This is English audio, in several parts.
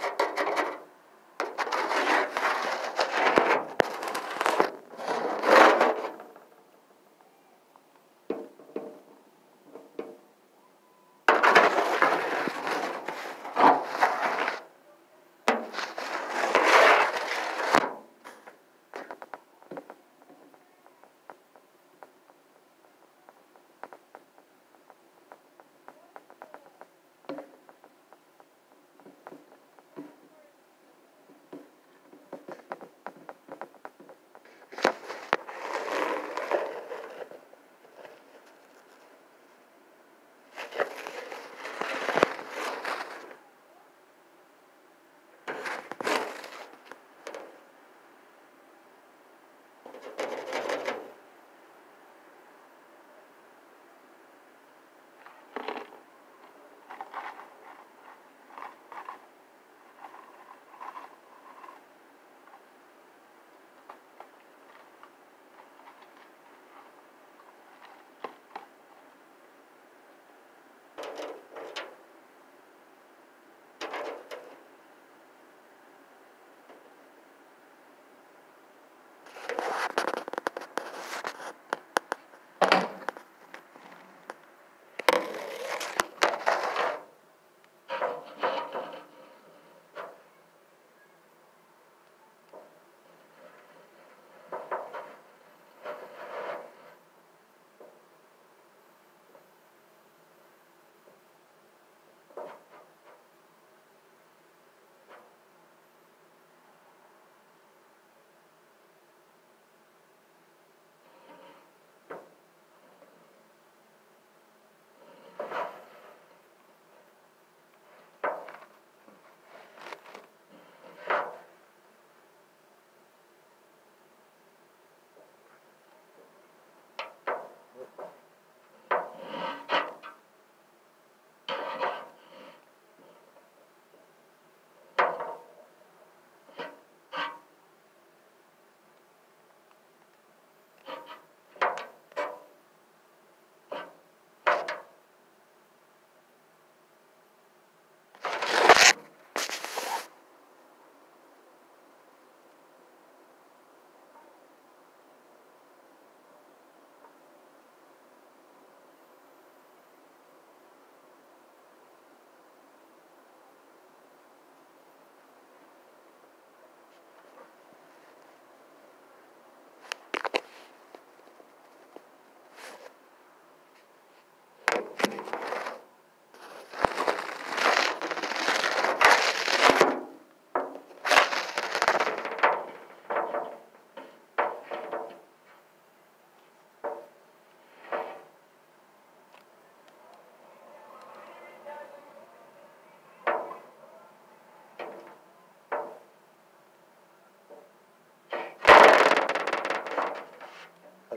I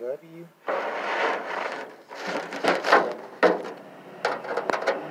love you.